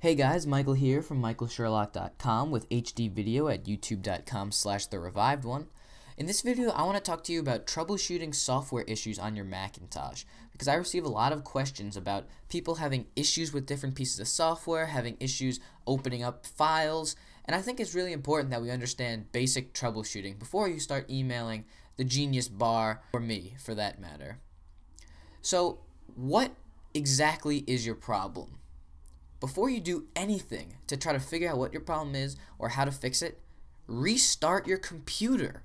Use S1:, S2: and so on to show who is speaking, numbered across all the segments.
S1: Hey guys, Michael here from michaelsherlock.com with HD video at youtube.com slash the revived one. In this video, I want to talk to you about troubleshooting software issues on your Macintosh because I receive a lot of questions about people having issues with different pieces of software, having issues opening up files, and I think it's really important that we understand basic troubleshooting before you start emailing the Genius Bar or me for that matter. So, what exactly is your problem? Before you do anything to try to figure out what your problem is or how to fix it, restart your computer.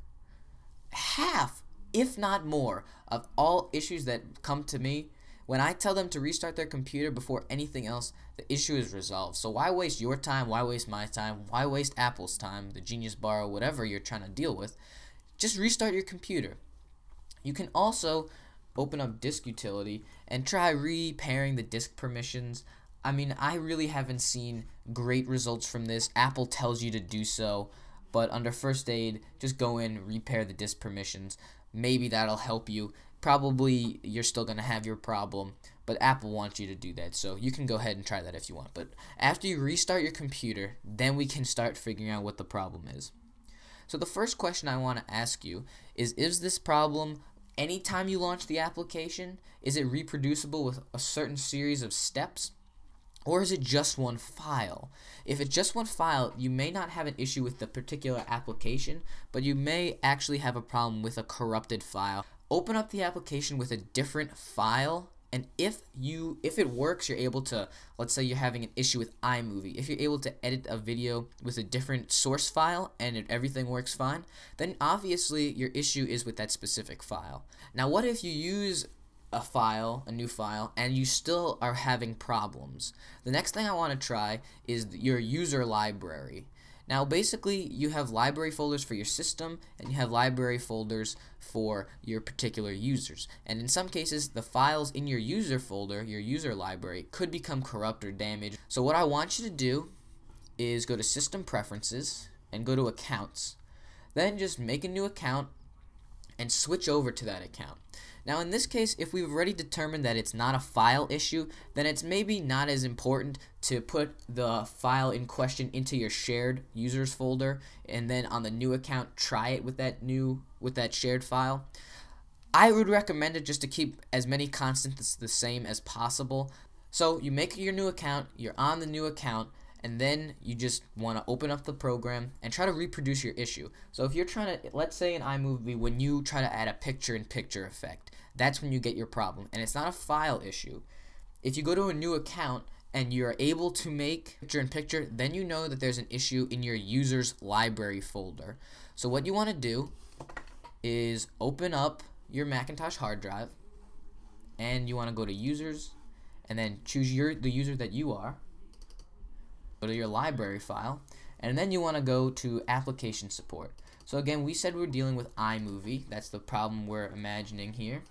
S1: Half, if not more, of all issues that come to me, when I tell them to restart their computer before anything else, the issue is resolved. So why waste your time? Why waste my time? Why waste Apple's time, the Genius Bar, whatever you're trying to deal with? Just restart your computer. You can also open up disk utility and try repairing the disk permissions I mean, I really haven't seen great results from this. Apple tells you to do so, but under first aid, just go in, repair the disk permissions. Maybe that'll help you. Probably you're still going to have your problem, but Apple wants you to do that. So you can go ahead and try that if you want. But after you restart your computer, then we can start figuring out what the problem is. So the first question I want to ask you is is this problem anytime you launch the application? Is it reproducible with a certain series of steps? Or is it just one file? If it's just one file, you may not have an issue with the particular application, but you may actually have a problem with a corrupted file. Open up the application with a different file and if you if it works you're able to let's say you're having an issue with iMovie if you're able to edit a video with a different source file and everything works fine then obviously your issue is with that specific file now what if you use a file, a new file, and you still are having problems. The next thing I want to try is your user library. Now basically you have library folders for your system and you have library folders for your particular users. And in some cases the files in your user folder, your user library, could become corrupt or damaged. So what I want you to do is go to system preferences and go to accounts. Then just make a new account and switch over to that account. Now in this case, if we've already determined that it's not a file issue, then it's maybe not as important to put the file in question into your shared users folder and then on the new account try it with that new with that shared file. I would recommend it just to keep as many constants the same as possible. So you make your new account, you're on the new account, and then you just want to open up the program and try to reproduce your issue. So if you're trying to, let's say in iMovie, when you try to add a picture-in-picture -picture effect, that's when you get your problem. And it's not a file issue. If you go to a new account and you're able to make picture-in-picture, -picture, then you know that there's an issue in your user's library folder. So what you want to do is open up your Macintosh hard drive and you want to go to users and then choose your the user that you are go to your library file, and then you want to go to application support. So again, we said we're dealing with iMovie. That's the problem we're imagining here.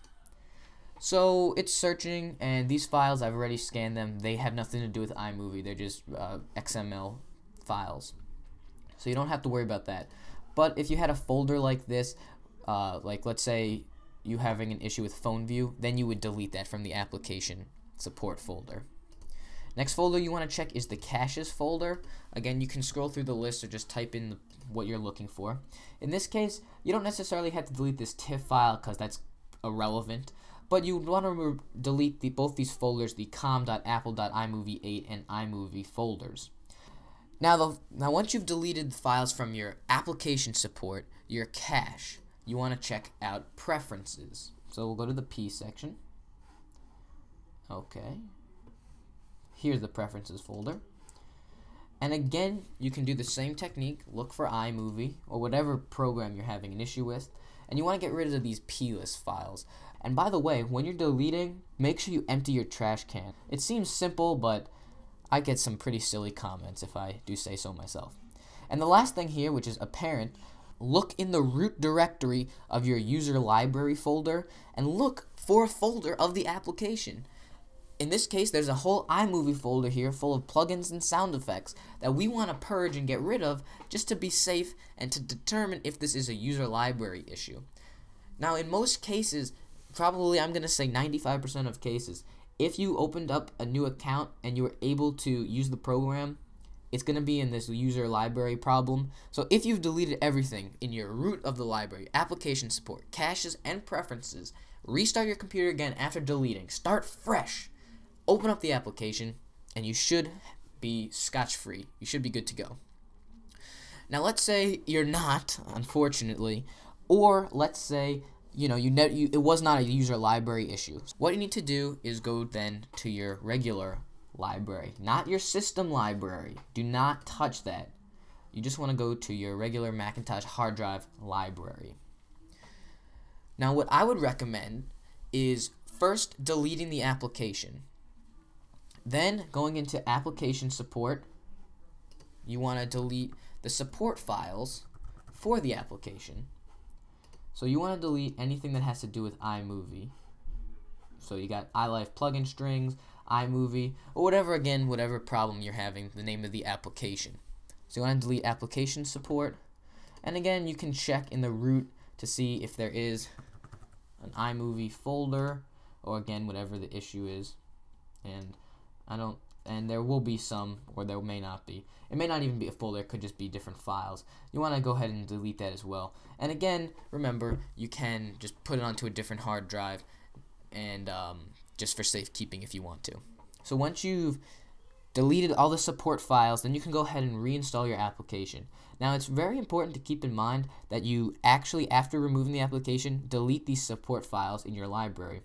S1: So it's searching, and these files, I've already scanned them. They have nothing to do with iMovie. They're just uh, XML files. So you don't have to worry about that. But if you had a folder like this, uh, like let's say you having an issue with PhoneView, then you would delete that from the application support folder. Next folder you want to check is the caches folder. Again, you can scroll through the list or just type in what you're looking for. In this case, you don't necessarily have to delete this TIFF file because that's irrelevant, but you want to delete the, both these folders, the com.apple.imovie8 and iMovie folders. Now, the, now once you've deleted the files from your application support, your cache, you want to check out preferences. So we'll go to the P section. Okay, Here's the preferences folder. And again, you can do the same technique. Look for iMovie or whatever program you're having an issue with. And you want to get rid of these plist files. And by the way, when you're deleting, make sure you empty your trash can. It seems simple, but I get some pretty silly comments if I do say so myself. And the last thing here, which is apparent, look in the root directory of your user library folder and look for a folder of the application. In this case, there's a whole iMovie folder here full of plugins and sound effects that we want to purge and get rid of just to be safe and to determine if this is a user library issue. Now, in most cases, probably I'm going to say 95% of cases, if you opened up a new account and you were able to use the program, it's going to be in this user library problem. So if you've deleted everything in your root of the library, application support, caches, and preferences, restart your computer again after deleting. Start fresh. Open up the application, and you should be scotch free. You should be good to go. Now, let's say you're not, unfortunately, or let's say you know you, you it was not a user library issue. What you need to do is go then to your regular library, not your system library. Do not touch that. You just want to go to your regular Macintosh hard drive library. Now, what I would recommend is first deleting the application. Then going into application support, you want to delete the support files for the application. So you want to delete anything that has to do with iMovie. So you got iLife plugin strings, iMovie, or whatever, again, whatever problem you're having, the name of the application. So you want to delete application support. And again, you can check in the root to see if there is an iMovie folder, or again, whatever the issue is. And I don't, and there will be some, or there may not be. It may not even be a folder, it could just be different files. You want to go ahead and delete that as well. And again, remember, you can just put it onto a different hard drive and um, just for safekeeping if you want to. So once you've deleted all the support files, then you can go ahead and reinstall your application. Now it's very important to keep in mind that you actually, after removing the application, delete these support files in your library.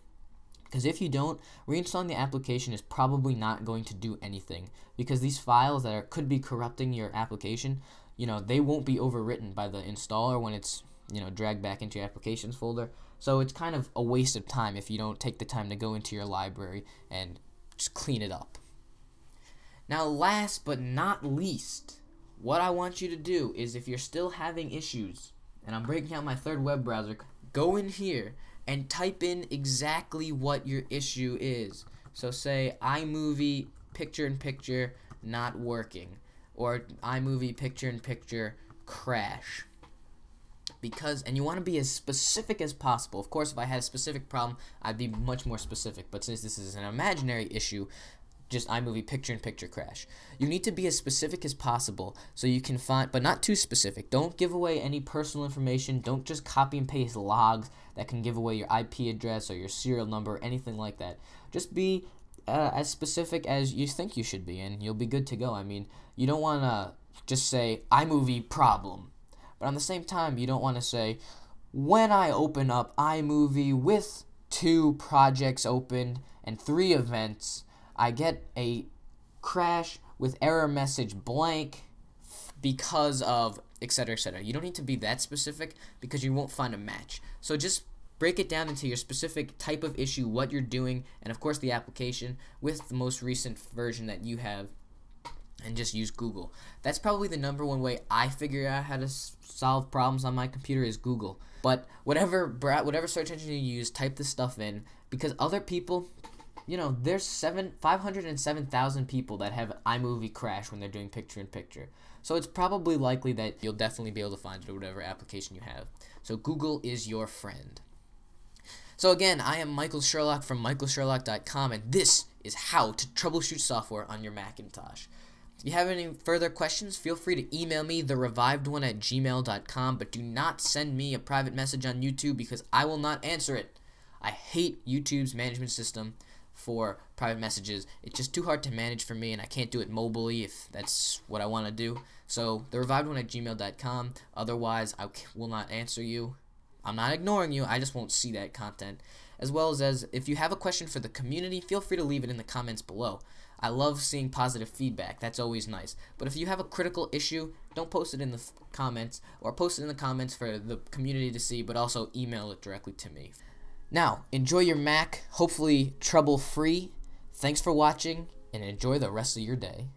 S1: Because if you don't, reinstalling the application is probably not going to do anything. Because these files that are, could be corrupting your application, you know, they won't be overwritten by the installer when it's, you know, dragged back into your applications folder. So it's kind of a waste of time if you don't take the time to go into your library and just clean it up. Now, last but not least, what I want you to do is if you're still having issues, and I'm breaking out my third web browser, go in here and type in exactly what your issue is. So say iMovie picture in picture not working or iMovie picture in picture crash because and you want to be as specific as possible. Of course, if I had a specific problem, I'd be much more specific, but since this is an imaginary issue, just iMovie picture in picture crash. You need to be as specific as possible so you can find, but not too specific. Don't give away any personal information. Don't just copy and paste logs that can give away your IP address or your serial number, anything like that. Just be uh, as specific as you think you should be, and you'll be good to go. I mean, you don't want to just say iMovie problem but on the same time, you don't want to say, when I open up iMovie with two projects opened and three events, I get a crash with error message blank because of etc etc you don't need to be that specific because you won't find a match so just break it down into your specific type of issue what you're doing and of course the application with the most recent version that you have and just use Google. That's probably the number one way I figure out how to solve problems on my computer is Google. But whatever whatever search engine you use, type this stuff in because other people, you know, there's seven five hundred and seven thousand people that have iMovie crash when they're doing picture in picture. So it's probably likely that you'll definitely be able to find it whatever application you have. So Google is your friend. So again, I am Michael Sherlock from michaelsherlock.com and this is how to troubleshoot software on your Macintosh. If you have any further questions, feel free to email me, therevivedone at gmail.com, but do not send me a private message on YouTube because I will not answer it. I hate YouTube's management system for private messages. It's just too hard to manage for me, and I can't do it mobilely if that's what I want to do. So, the revived one at gmail.com. Otherwise, I will not answer you. I'm not ignoring you, I just won't see that content. As well as, as if you have a question for the community, feel free to leave it in the comments below. I love seeing positive feedback. That's always nice. But if you have a critical issue, don't post it in the comments or post it in the comments for the community to see, but also email it directly to me. Now, enjoy your Mac, hopefully trouble free. Thanks for watching and enjoy the rest of your day.